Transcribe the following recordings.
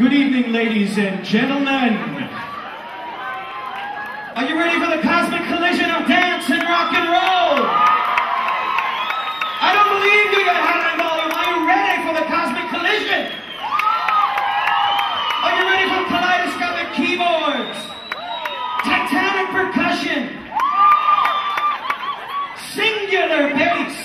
Good evening, ladies and gentlemen. Are you ready for the cosmic collision of dance and rock and roll? I don't believe you yet, Highline Ballroom. Are you ready for the cosmic collision? Are you ready for kaleidoscopic keyboards? Titanic percussion? Singular bass?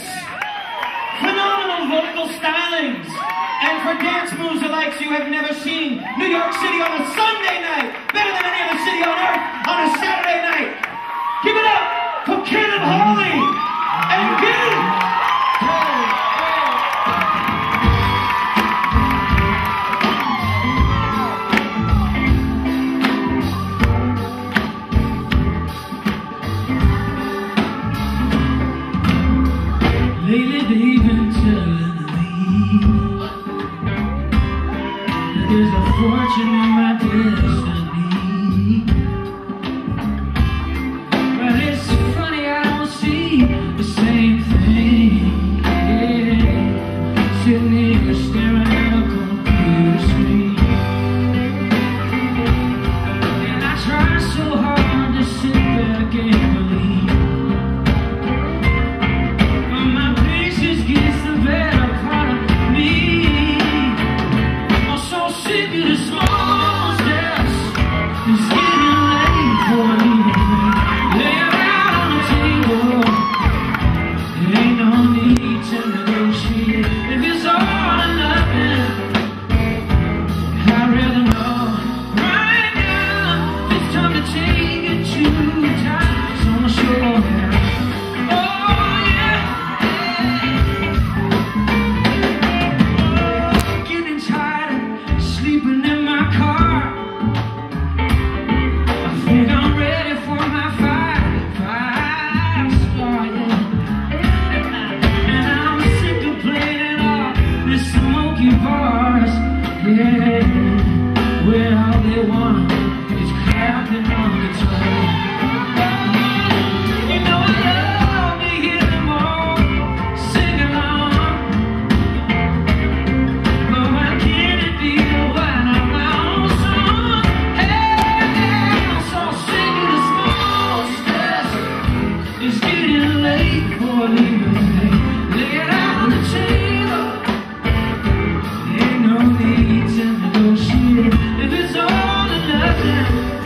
Phenomenal vocal stylings? And for dance moves alike you have never seen, New York City on a Sunday night, fortune in my destiny. It's time to take it on the shore. Música